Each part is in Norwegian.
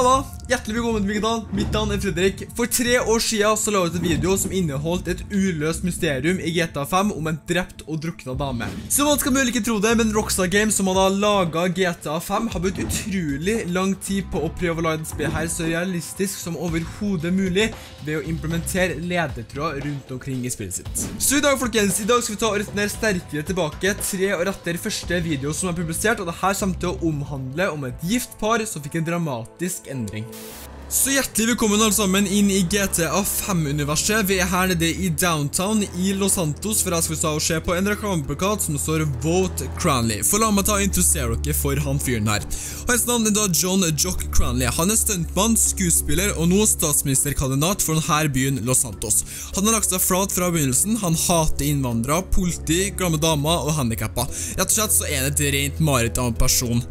Hala hjertelig velkommen til Vigdal. Mitt navn er Fredrik. For tre år siden så la jeg ut en video som inneholdt et uløst mysterium i GTA 5 om en drept og drukna dame. Så man skal mulig ikke tro det, men Rockstar Games som hadde laget GTA 5 har brukt utrolig lang tid på å prøve å lage et spill her så realistisk som overhodet mulig ved å implementere ledetråd rundt omkring i spillet sitt. Så i dag, folkens, i dag skal vi ta og returnere sterkere tilbake tre år etter første video som er publisert, og det her kommer til å omhandle om et gift par som fikk en dramatisk endring. you Så hjertelig velkommen alle sammen inn i GTA 5-universet. Vi er her nede i downtown i Los Santos, for jeg skal ta og se på en reklameplakat som står Vote Cranley. For la meg ta og introdusere dere for han fyren her. Hans navn er da John Jock Cranley. Han er stuntmann, skuespiller og nå statsministerkandidat for denne byen Los Santos. Han har lagt seg flat fra begynnelsen. Han hater innvandrere, politi, glamme damer og handikappa. Rett og slett så er det et rent mareritt av en person.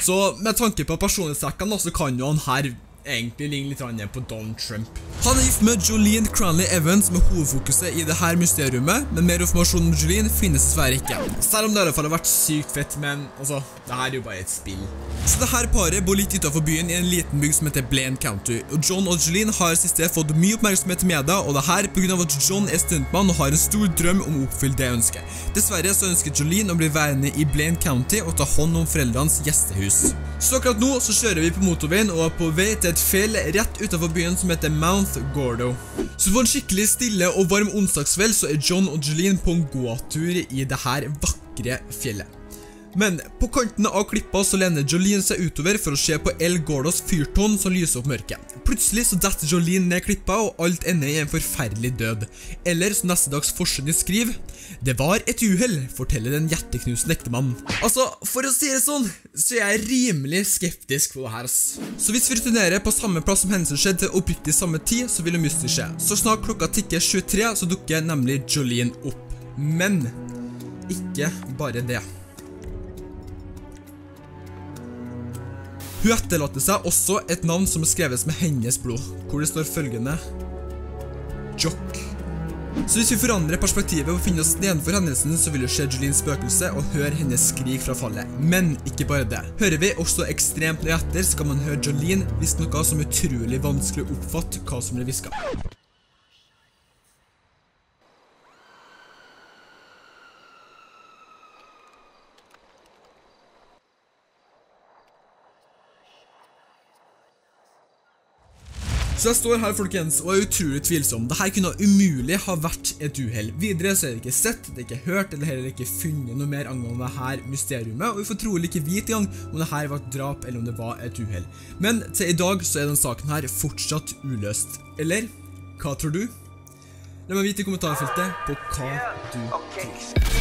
Så med tanke på personlighetstrekkene så kan jo han her egentlig ligner litt på Donald Trump. Han er gift med Jolene Cranley Evans med hovedfokuset i det her mysteriumet, men mer informasjon om Jolene finnes dessverre ikke. Selv om det i hvert fall har vært sykt fett, men altså, det her er jo bare et spill. Så det her paret bor litt utenfor byen i en liten bygd som heter Blaine County, og John og Jolene har siste fått mye oppmerksomhet i media, og det her på grunn av at John er stuntmann og har en stor drøm om å oppfylle det ønsket. Dessverre så ønsker Jolene å bli værende i Blaine County og ta hånd om foreldrenes gjestehus. Så akkurat nå så kjører vi på motorveien og er på vei til et fjell rett utenfor byen som heter Mount Gordo. Så for en skikkelig stille og varm onsdagskveld så er John og Jolene på en gåtur i det her vakre fjellet. Men på kantene av klippa så lener Jolene seg utover for å se på El Gordos fyrtårn som lyser opp mørket. Plutselig så detter Jolene ned klippa, og alt ender i en forferdelig død. Eller som neste dags forside skriver Det var et uhell, forteller den hjerteknusende ektemannen. Altså, for å si det sånn, så er jeg rimelig skeptisk på det her, ass. Så hvis vi returnerer på samme plass som hendelsen skjedde til oppriktig samme tid, så vil det mystisk skje. Så snart klokka tikker 23, så dukker nemlig Jolene opp. Men ikke bare det. Hun etterlater seg også et navn som er skrevet med hennes blod, hvor det står følgende Jock. Så hvis vi forandrer perspektivet og finner oss nedenfor hendelsen, så vil vi se Jolines spøkelse og høre hennes skrik fra fallet. Men ikke bare det. Hører vi også ekstremt nøye etter, skal man høre Jolene hvis noe som er utrolig vanskelig å oppfatte hva som blir hviska. Så jeg står her, folkens, og er utrolig tvilsom. Dette kunne umulig ha vært et uheld. Videre så er det ikke sett, det er ikke hørt, eller heller ikke funnet noe mer angående dette mysteriumet, og vi får trolig ikke vite engang om dette var et drap eller om det var et uheld. Men til i dag så er denne saken her fortsatt uløst. Eller, hva tror du? La meg vite i kommentarfeltet på hva du tror.